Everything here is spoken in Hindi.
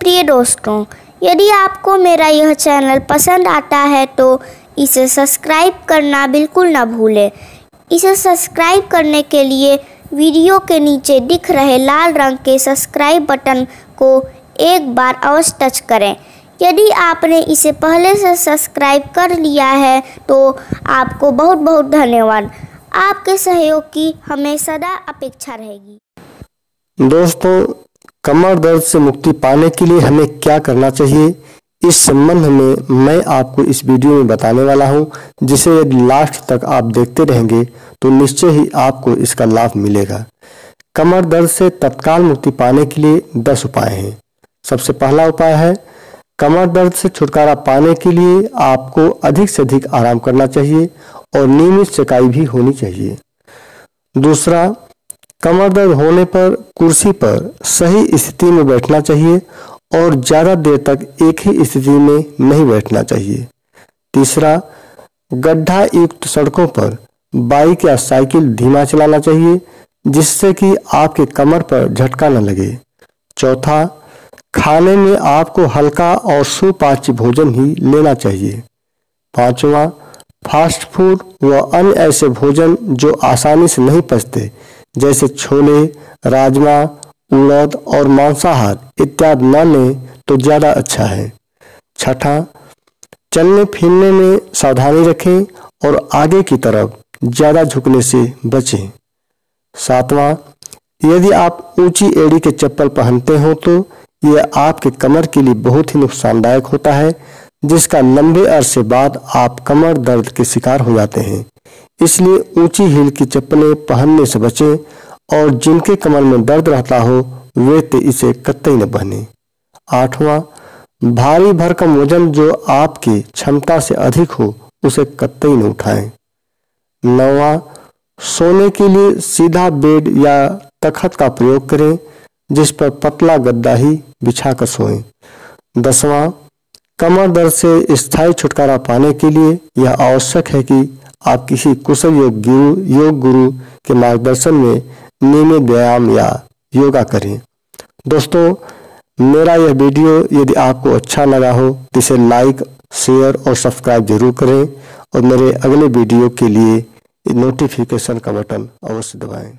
प्रिय दोस्तों, यदि आपको मेरा यह चैनल पसंद आता है तो इसे सब्सक्राइब करना बिल्कुल ना भूलें। इसे सब्सक्राइब करने के लिए वीडियो के नीचे दिख रहे लाल रंग के सब्सक्राइब बटन को एक बार अवश्य टच करें। यदि आपने इसे पहले से सब्सक्राइब कर लिया है तो आपको बहुत बहुत धन्यवाद। आपके सहयोग की हमें सदा अपेक्षा रहेगी। दोस्तों, कमर दर्द से मुक्ति पाने के लिए हमें क्या करना चाहिए? इस संबंध में मैं आपको इस वीडियो में बताने वाला हूँ, जिसे यदि लास्ट तक आप देखते रहेंगे तो निश्चय ही आपको इसका लाभ मिलेगा। कमर दर्द से तत्काल मुक्ति पाने के लिए दस उपाय हैं। सबसे पहला उपाय है कमर दर्द से छुटकारा पाने के लिए आपको अधिक से अधिक आराम करना चाहिए और नियमित चकाई भी होनी चाहिए। दूसरा, कमर दर्द होने पर कुर्सी पर सही स्थिति में बैठना चाहिए और ज़्यादा देर तक एक ही स्थिति में नहीं बैठना चाहिए। तीसरा गड्ढा युक्त सड़कों पर बाइक या साइकिल धीमा चलाना चाहिए, जिससे कि आपके कमर पर झटका न लगे। चौथा खाने में आपको हल्का और सुपाच्य भोजन ही लेना चाहिए। पांचवा, फास्ट फ़ूड व अन्य ऐसे भोजन जो आसानी से नहीं पचते, जैसे छोले, राजमा, उड़द और मांसाहार इत्यादि न लें तो ज़्यादा अच्छा है। छठा, चलने फिरने में सावधानी रखें और आगे की तरफ़ ज़्यादा झुकने से बचें। सातवां, यदि आप ऊँची एड़ी के चप्पल पहनते हो तो यह आपके कमर के लिए बहुत ही नुकसानदायक होता है, जिसका लंबे अरसे बाद आप कमर दर्द के शिकार हो जाते हैं। इसलिए ऊँची हील की चप्पलें पहनने से बचें और जिनके कमर में दर्द रहता हो, वे तो इसे कतई न बने आठवां, भारी भरकम वज़न जो आपकी क्षमता से अधिक हो, उसे कतई न उठाएँ। नवा, सोने के लिए सीधा बेड या तखत का प्रयोग करें जिस पर पतला गद्दा ही बिछा कर सोएँ। दसवां, कमर दर्द से स्थायी छुटकारा पाने के लिए यह आवश्यक है कि आप किसी कुशल योग गुरु योग गुरु के मार्गदर्शन में नियमित व्यायाम या योगा करें। दोस्तों, मेरा यह वीडियो यदि आपको अच्छा लगा हो तो इसे लाइक, शेयर और सब्सक्राइब ज़रूर करें और मेरे अगले वीडियो के लिए नोटिफिकेशन का बटन अवश्य दबाएँ।